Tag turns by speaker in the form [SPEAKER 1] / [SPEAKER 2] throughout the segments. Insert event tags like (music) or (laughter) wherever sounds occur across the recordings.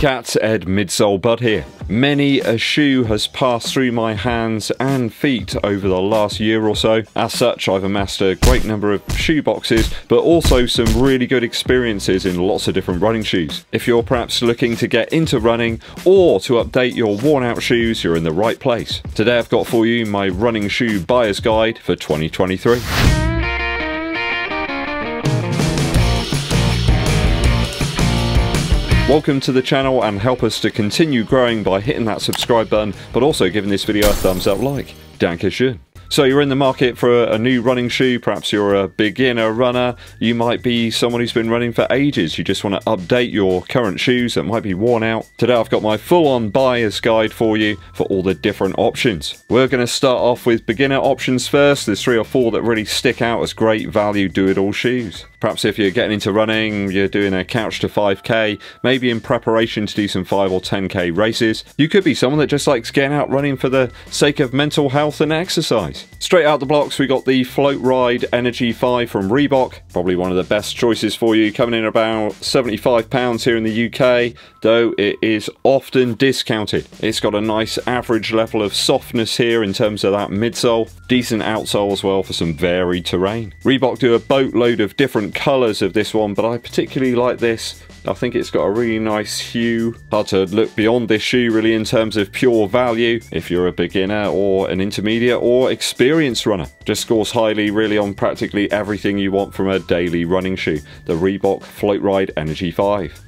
[SPEAKER 1] Cats, Ed Midsole Bud here. Many a shoe has passed through my hands and feet over the last year or so. As such, I've amassed a great number of shoe boxes, but also some really good experiences in lots of different running shoes. If you're perhaps looking to get into running or to update your worn out shoes, you're in the right place. Today I've got for you my running shoe buyer's guide for 2023. Welcome to the channel and help us to continue growing by hitting that subscribe button, but also giving this video a thumbs up like. Dankeschön. So you're in the market for a, new running shoe, perhaps you're a beginner runner, you might be someone who's been running for ages, you just want to update your current shoes that might be worn out. Today I've got my full-on buyer's guide for you for all the different options. We're going to start off with beginner options first, there's three or four that really stick out as great value do-it-all shoes. Perhaps if you're getting into running, you're doing a couch to 5k, maybe in preparation to do some 5 or 10k races, you could be someone that just likes getting out running for the sake of mental health and exercise. Straight out the blocks, we got the Floatride Energy 5 from Reebok, probably one of the best choices for you, coming in about £75 here in the UK, though it is often discounted. It's got a nice average level of softness here in terms of that midsole, decent outsole as well for some varied terrain. Reebok do a boatload of different colours of this one, but I particularly like this. I think it's got a really nice hue. Hard to look beyond this shoe really in terms of pure value if you're a beginner or an intermediate or experienced runner. Just scores highly really on practically everything you want from a daily running shoe. The Reebok Floatride Energy 5.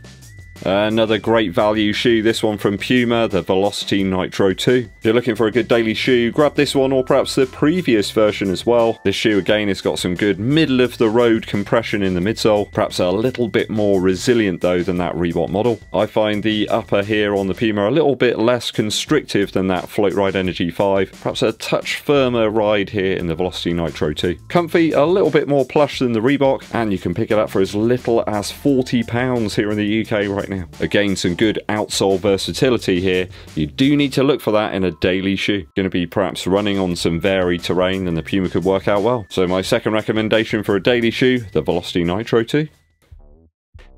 [SPEAKER 1] Another great value shoe, this one from Puma, the Velocity Nitro 2. If you're looking for a good daily shoe, grab this one or perhaps the previous version as well. This shoe again has got some good middle of the road compression in the midsole, perhaps a little bit more resilient though than that Reebok model. I find the upper here on the Puma a little bit less constrictive than that Floatride Energy 5, perhaps a touch firmer ride here in the Velocity Nitro 2. Comfy, a little bit more plush than the Reebok, and you can pick it up for as little as £40 here in the UK right right now. Again, some good outsole versatility here. You do need to look for that in a daily shoe. Going to be perhaps running on some varied terrain and the Puma could work out well. So my second recommendation for a daily shoe, the Velocity Nitro 2.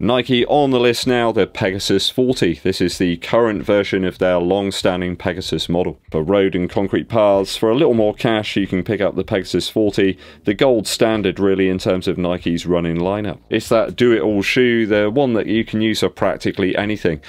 [SPEAKER 1] Nike on the list now, the Pegasus 40. This is the current version of their long-standing Pegasus model. For road and concrete paths, for a little more cash, you can pick up the Pegasus 40, the gold standard really in terms of Nike's running lineup. It's that do-it-all shoe, the one that you can use for practically anything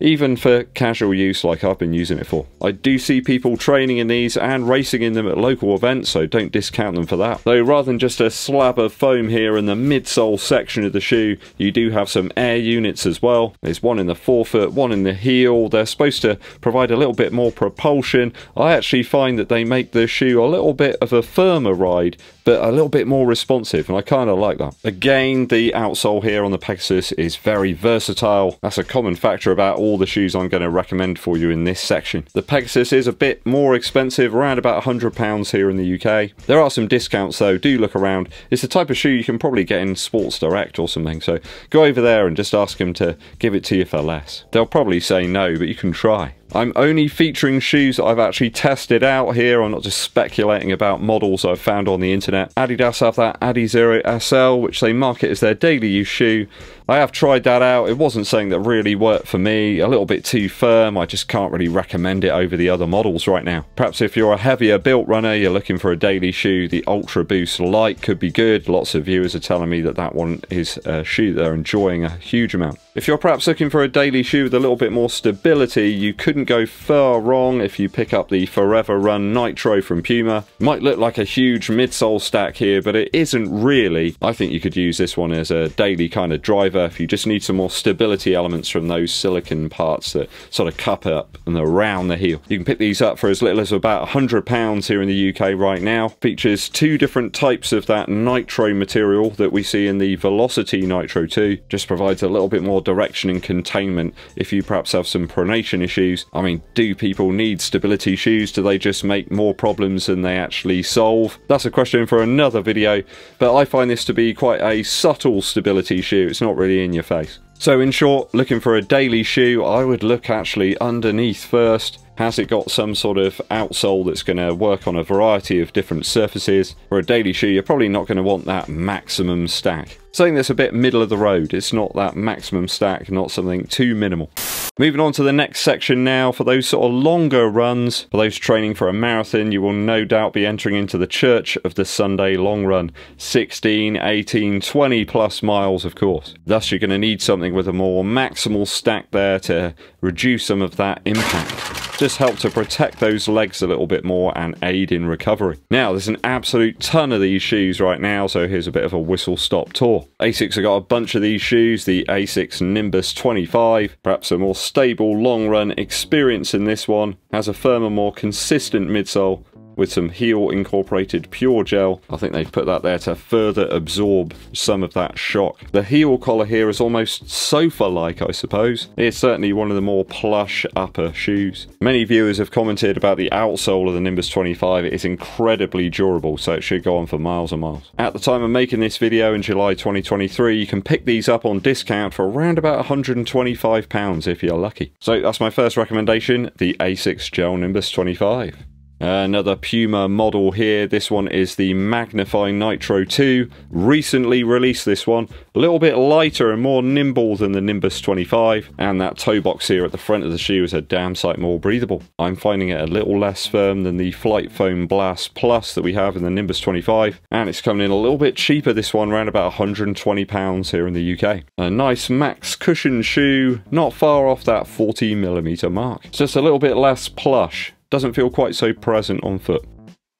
[SPEAKER 1] even for casual use like I've been using it for. I do see people training in these and racing in them at local events, so don't discount them for that. Though rather than just a slab of foam here in the midsole section of the shoe, you do have some air units as well. There's one in the forefoot, one in the heel. They're supposed to provide a little bit more propulsion. I actually find that they make the shoe a little bit of a firmer ride but a little bit more responsive, and I kind of like that. Again, the outsole here on the Pegasus is very versatile. That's a common factor about all the shoes I'm going to recommend for you in this section. The Pegasus is a bit more expensive, around about £100 here in the UK. There are some discounts though, do look around. It's the type of shoe you can probably get in Sports Direct or something, so go over there and just ask them to give it to you for less. They'll probably say no, but you can try. I'm only featuring shoes that I've actually tested out here. I'm not just speculating about models I've found on the internet. Adidas have that Adizero SL, which they market as their daily use shoe. I have tried that out. It wasn't something that really worked for me. A little bit too firm. I just can't really recommend it over the other models right now. Perhaps if you're a heavier built runner, you're looking for a daily shoe, the Ultraboost Light could be good. Lots of viewers are telling me that that one is a shoe they're enjoying a huge amount. If you're perhaps looking for a daily shoe with a little bit more stability, you couldn't go far wrong if you pick up the Forever Run Nitro from Puma. Might look like a huge midsole stack here, but it isn't really. I think you could use this one as a daily kind of driver if you just need some more stability elements from those silicon parts that sort of cup up and around the heel. You can pick these up for as little as about £100 here in the UK right now. Features two different types of that nitro material that we see in the Velocity Nitro 2. Just provides a little bit more direction and containment if you perhaps have some pronation issues. I mean, do people need stability shoes? Do they just make more problems than they actually solve? That's a question for another video, but I find this to be quite a subtle stability shoe. It's not really in your face. So in short, looking for a daily shoe, I would look actually underneath first Has it got some sort of outsole that's going to work on a variety of different surfaces? For a daily shoe, you're probably not going to want that maximum stack. Something that's a bit middle of the road. It's not that maximum stack, not something too minimal. Moving on to the next section now, for those sort of longer runs, for those training for a marathon, you will no doubt be entering into the Church of the Sunday long run. 16, 18, 20 plus miles, of course. Thus, you're going to need something with a more maximal stack there to reduce some of that impact just help to protect those legs a little bit more and aid in recovery. Now, there's an absolute ton of these shoes right now, so here's a bit of a whistle stop tour. ASICS have got a bunch of these shoes, the ASICS Nimbus 25, perhaps a more stable long run experience in this one, has a firmer, more consistent midsole, with some heel incorporated pure gel. I think they've put that there to further absorb some of that shock. The heel collar here is almost sofa-like, I suppose. It's certainly one of the more plush upper shoes. Many viewers have commented about the outsole of the Nimbus 25. It is incredibly durable, so it should go on for miles and miles. At the time of making this video in July 2023, you can pick these up on discount for around about £125 if you're lucky. So that's my first recommendation, the ASICS Gel Nimbus 25. Another Puma model here. This one is the Magnify Nitro 2. Recently released this one. A little bit lighter and more nimble than the Nimbus 25. And that toe box here at the front of the shoe is a damn sight more breathable. I'm finding it a little less firm than the FlyteFoam Blast Plus that we have in the Nimbus 25. And it's coming in a little bit cheaper this one, around about £120 here in the UK. A nice max cushion shoe, not far off that 40mm mark. It's just a little bit less plush doesn't feel quite so present on foot.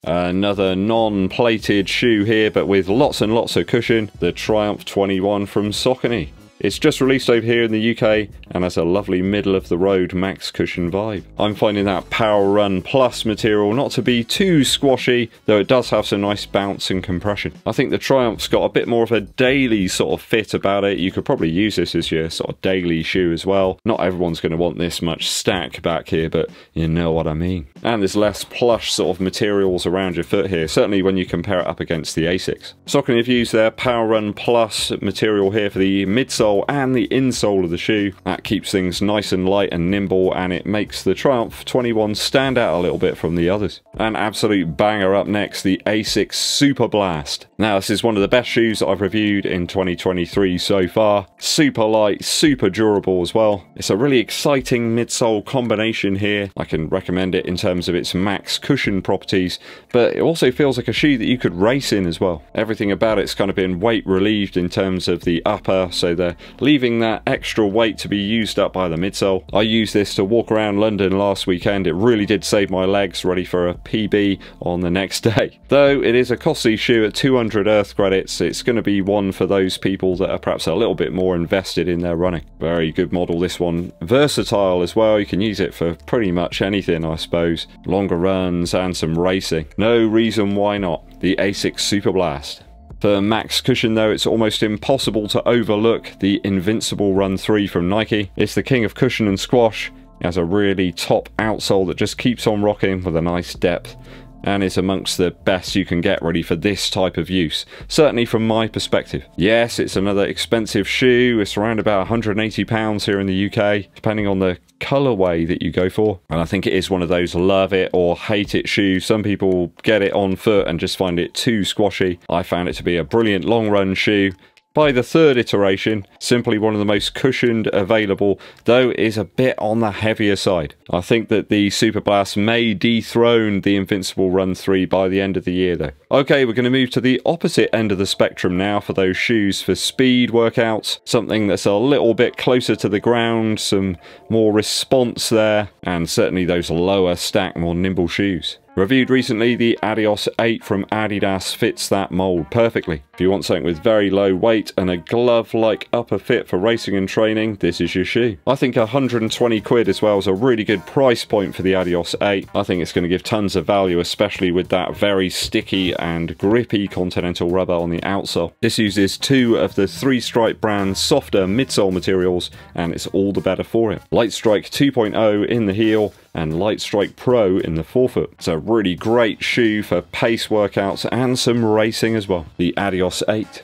[SPEAKER 1] Another non-plated shoe here, but with lots and lots of cushion, the Triumph 21 from Saucony. It's just released over here in the UK and has a lovely middle of the road max cushion vibe. I'm finding that Power Run Plus material not to be too squashy, though it does have some nice bounce and compression. I think the Triumph's got a bit more of a daily sort of fit about it. You could probably use this as your sort of daily shoe as well. Not everyone's going to want this much stack back here, but you know what I mean. And there's less plush sort of materials around your foot here, certainly when you compare it up against the ASICS. Saucony have used their Power Run Plus material here for the midsole and the insole of the shoe. That keeps things nice and light and nimble and it makes the Triumph 21 stand out a little bit from the others. An absolute banger up next, the ASICS Superblast. Now this is one of the best shoes I've reviewed in 2023 so far. Super light, super durable as well. It's a really exciting midsole combination here. I can recommend it in terms of its max cushion properties, but it also feels like a shoe that you could race in as well. Everything about it's kind of been weight relieved in terms of the upper, so the leaving that extra weight to be used up by the midsole. I used this to walk around London last weekend. It really did save my legs ready for a PB on the next (laughs) day. Though it is a costly shoe at 200 Earth credits, it's going to be one for those people that are perhaps a little bit more invested in their running. Very good model this one. Versatile as well, you can use it for pretty much anything I suppose. Longer runs and some racing. No reason why not. The ASICS Superblast. For uh, max cushion though, it's almost impossible to overlook the Invincible Run 3 from Nike. It's the king of cushion and squash. It has a really top outsole that just keeps on rocking with a nice depth and it's amongst the best you can get ready for this type of use, certainly from my perspective. Yes, it's another expensive shoe, it's around about £180 here in the UK, depending on the colorway that you go for. And I think it is one of those love it or hate it shoes. Some people get it on foot and just find it too squashy. I found it to be a brilliant long run shoe by the third iteration, simply one of the most cushioned available, though is a bit on the heavier side. I think that the Superblast may dethrone the Invincible Run 3 by the end of the year though. Okay, we're going to move to the opposite end of the spectrum now for those shoes for speed workouts, something that's a little bit closer to the ground, some more response there, and certainly those lower stack, more nimble shoes. Reviewed recently, the Adios 8 from Adidas fits that mould perfectly. If you want something with very low weight and a glove-like upper fit for racing and training, this is your shoe. I think 120 quid as well is a really good price point for the Adios 8. I think it's going to give tons of value, especially with that very sticky and grippy Continental rubber on the outsole. This uses two of the Three Stripe brand softer midsole materials, and it's all the better for it. Lightstrike 2.0 in the heel, and Lightstrike Pro in the forefoot. It's a really great shoe for pace workouts and some racing as well. The Adios 8.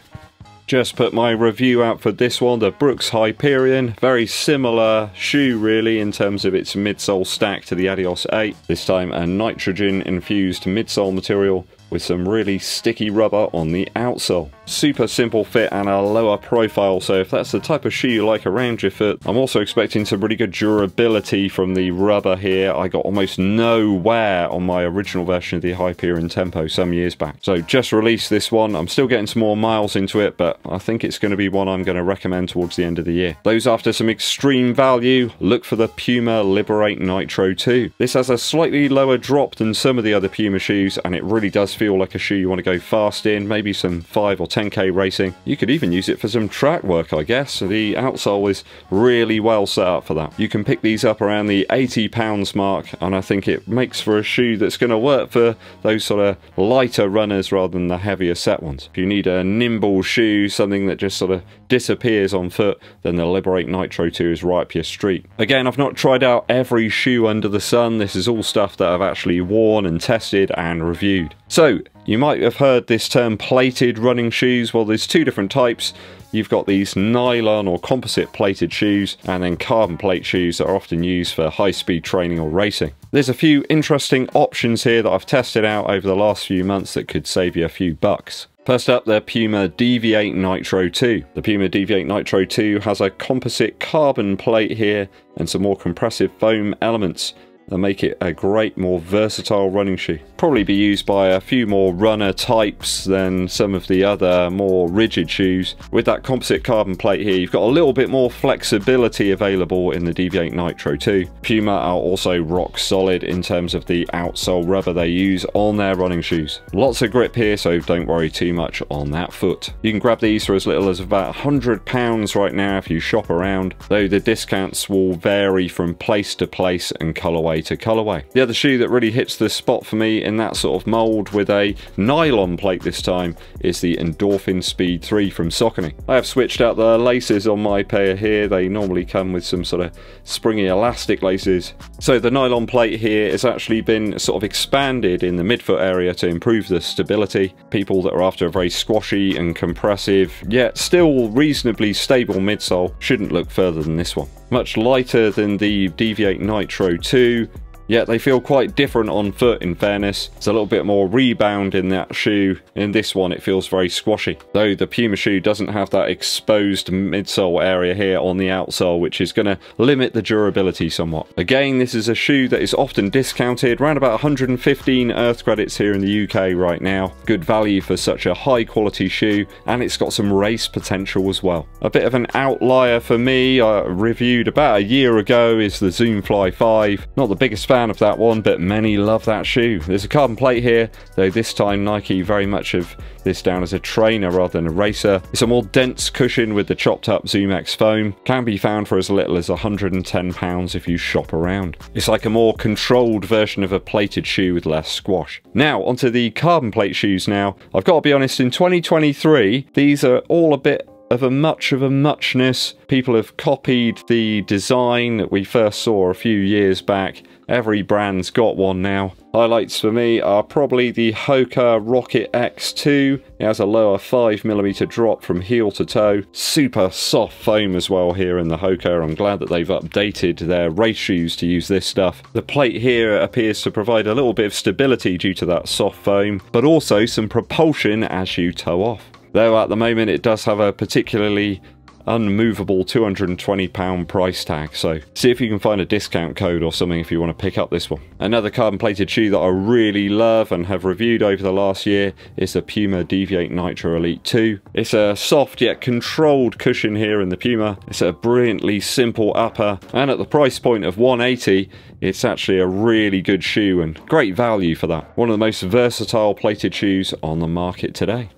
[SPEAKER 1] Just put my review out for this one, the Brooks Hyperion. Very similar shoe really in terms of its midsole stack to the Adios 8. This time a nitrogen infused midsole material with some really sticky rubber on the outsole. Super simple fit and a lower profile, so if that's the type of shoe you like around your foot, I'm also expecting some really good durability from the rubber here. I got almost no wear on my original version of the Hyperion Tempo some years back. So just released this one. I'm still getting some more miles into it, but I think it's going to be one I'm going to recommend towards the end of the year. Those after some extreme value, look for the Puma Liberate Nitro 2. This has a slightly lower drop than some of the other Puma shoes, and it really does feel like a shoe you want to go fast in, maybe some 5 or 10k racing. You could even use it for some track work, I guess. The outsole is really well set up for that. You can pick these up around the 80 pounds mark, and I think it makes for a shoe that's going to work for those sort of lighter runners rather than the heavier set ones. If you need a nimble shoe, something that just sort of disappears on foot, then the Liberate Nitro 2 is right up your street. Again, I've not tried out every shoe under the sun. This is all stuff that I've actually worn and tested and reviewed. So, you might have heard this term plated running shoes. Well, there's two different types. You've got these nylon or composite plated shoes and then carbon plate shoes that are often used for high speed training or racing. There's a few interesting options here that I've tested out over the last few months that could save you a few bucks. First up, the Puma Deviate Nitro 2. The Puma Deviate Nitro 2 has a composite carbon plate here and some more compressive foam elements that make it a great, more versatile running shoe. Probably be used by a few more runner types than some of the other more rigid shoes. With that composite carbon plate here, you've got a little bit more flexibility available in the Deviate Nitro 2. Puma are also rock solid in terms of the outsole rubber they use on their running shoes. Lots of grip here, so don't worry too much on that foot. You can grab these for as little as about £100 right now if you shop around, though the discounts will vary from place to place and colourway colorway. The other shoe that really hits the spot for me in that sort of mold with a nylon plate this time is the Endorphin Speed 3 from Saucony. I have switched out the laces on my pair here. They normally come with some sort of springy elastic laces. So the nylon plate here has actually been sort of expanded in the midfoot area to improve the stability. People that are after a very squashy and compressive, yet still reasonably stable midsole shouldn't look further than this one. Much lighter than the Deviate Nitro 2, Yet they feel quite different on foot in fairness. It's a little bit more rebound in that shoe. In this one it feels very squashy. Though the Puma shoe doesn't have that exposed midsole area here on the outsole which is going to limit the durability somewhat. Again this is a shoe that is often discounted, around about 115 earth credits here in the UK right now. Good value for such a high quality shoe and it's got some race potential as well. A bit of an outlier for me I reviewed about a year ago is the Zoomfly 5. Not the biggest fan fan of that one, but many love that shoe. There's a carbon plate here, though this time Nike very much have this down as a trainer rather than a racer. It's a more dense cushion with the chopped up ZoomX foam. Can be found for as little as £110 if you shop around. It's like a more controlled version of a plated shoe with less squash. Now, onto the carbon plate shoes now. I've got to be honest, in 2023, these are all a bit of a much of a muchness. People have copied the design that we first saw a few years back Every brand's got one now. Highlights for me are probably the Hoka Rocket X2. It has a lower 5mm drop from heel to toe. Super soft foam as well here in the Hoka. I'm glad that they've updated their race shoes to use this stuff. The plate here appears to provide a little bit of stability due to that soft foam, but also some propulsion as you toe off. Though at the moment it does have a particularly unmovable £220 price tag. So see if you can find a discount code or something if you want to pick up this one. Another carbon plated shoe that I really love and have reviewed over the last year is the Puma Deviate Nitro Elite 2. It's a soft yet controlled cushion here in the Puma. It's a brilliantly simple upper and at the price point of 180 it's actually a really good shoe and great value for that. One of the most versatile plated shoes on the market today.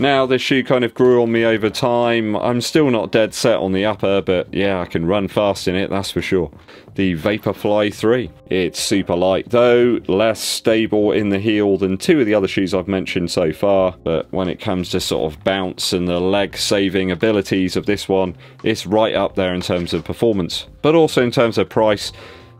[SPEAKER 1] Now, this shoe kind of grew on me over time. I'm still not dead set on the upper, but yeah, I can run fast in it, that's for sure. The Vaporfly 3. It's super light, though less stable in the heel than two of the other shoes I've mentioned so far, but when it comes to sort of bounce and the leg saving abilities of this one, it's right up there in terms of performance, but also in terms of price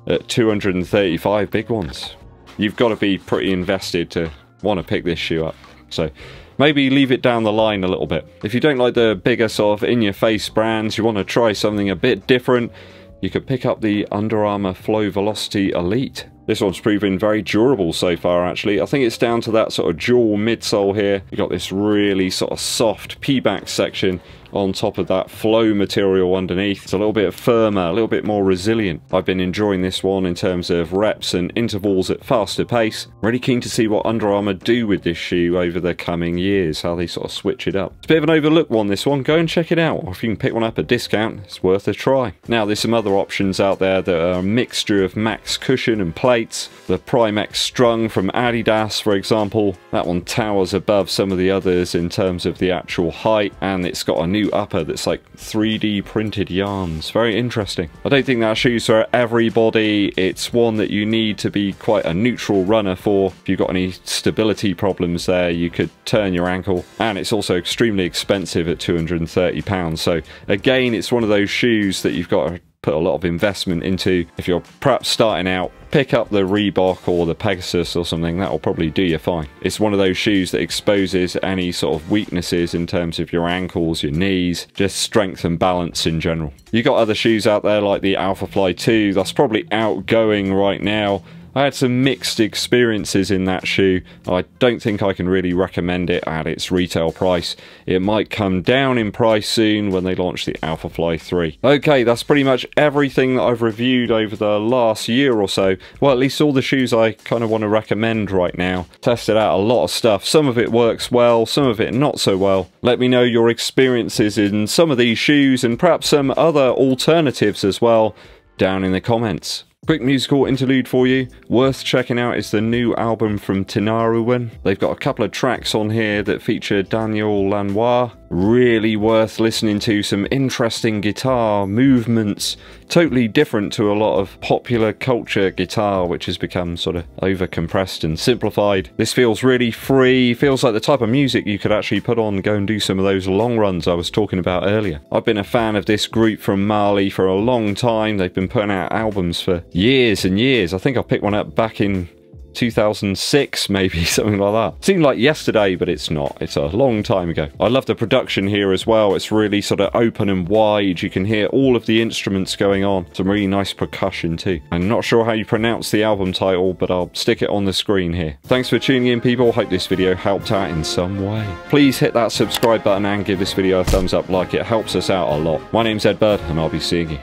[SPEAKER 1] at 235 big ones. You've got to be pretty invested to want to pick this shoe up. So maybe leave it down the line a little bit. If you don't like the bigger sort of in-your-face brands, you want to try something a bit different, you could pick up the Under Armour Flow Velociti Elite. This one's proven very durable so far actually. I think it's down to that sort of dual midsole here. You got this really sort of soft Pebax section on top of that flow material underneath. It's a little bit firmer, a little bit more resilient. I've been enjoying this one in terms of reps and intervals at faster pace. Really keen to see what Under Armour do with this shoe over the coming years, how they sort of switch it up. It's a bit of an overlooked one this one, go and check it out. If you can pick one up at discount, it's worth a try. Now there's some other options out there that are a mixture of max cushion and plates. The Prime X Strung from Adidas for example, that one towers above some of the others in terms of the actual height and it's got a new upper that's like 3D printed yarns. Very interesting. I don't think that shoe's for everybody. It's one that you need to be quite a neutral runner for. If you've got any stability problems there, you could turn your ankle. And it's also extremely expensive at £230. So again, it's one of those shoes that you've got to put a lot of investment into. If you're perhaps starting out, pick up the Reebok or the Pegasus or something, that'll probably do you fine. It's one of those shoes that exposes any sort of weaknesses in terms of your ankles, your knees, just strength and balance in general. You got other shoes out there like the Alphafly 2, that's probably outgoing right now. I had some mixed experiences in that shoe. I don't think I can really recommend it at its retail price. It might come down in price soon when they launch the Alphafly 3. Okay, that's pretty much everything that I've reviewed over the last year or so. Well, at least all the shoes I kind of want to recommend right now. Tested out a lot of stuff. Some of it works well, some of it not so well. Let me know your experiences in some of these shoes and perhaps some other alternatives as well down in the comments. Quick musical interlude for you. Worth checking out is the new album from Tinariwen. They've got a couple of tracks on here that feature Daniel Lanois. Really worth listening to. Some interesting guitar movements. Totally different to a lot of popular culture guitar, which has become sort of over compressed and simplified. This feels really free. Feels like the type of music you could actually put on go and do some of those long runs I was talking about earlier. I've been a fan of this group from Mali for a long time. They've been putting out albums for years and years. I think I picked one up back in 2006 maybe (laughs) something like that. Seemed like yesterday but it's not. It's a long time ago. I love the production here as well. It's really sort of open and wide. You can hear all of the instruments going on. Some really nice percussion too. I'm not sure how you pronounce the album title but i'll stick it on the screen here. Thanks for tuning in people. Hope this video helped out in some way. Please hit that subscribe button and give this video a thumbs up. Like it helps us out a lot. My name's Ed Bud and i'll be seeing you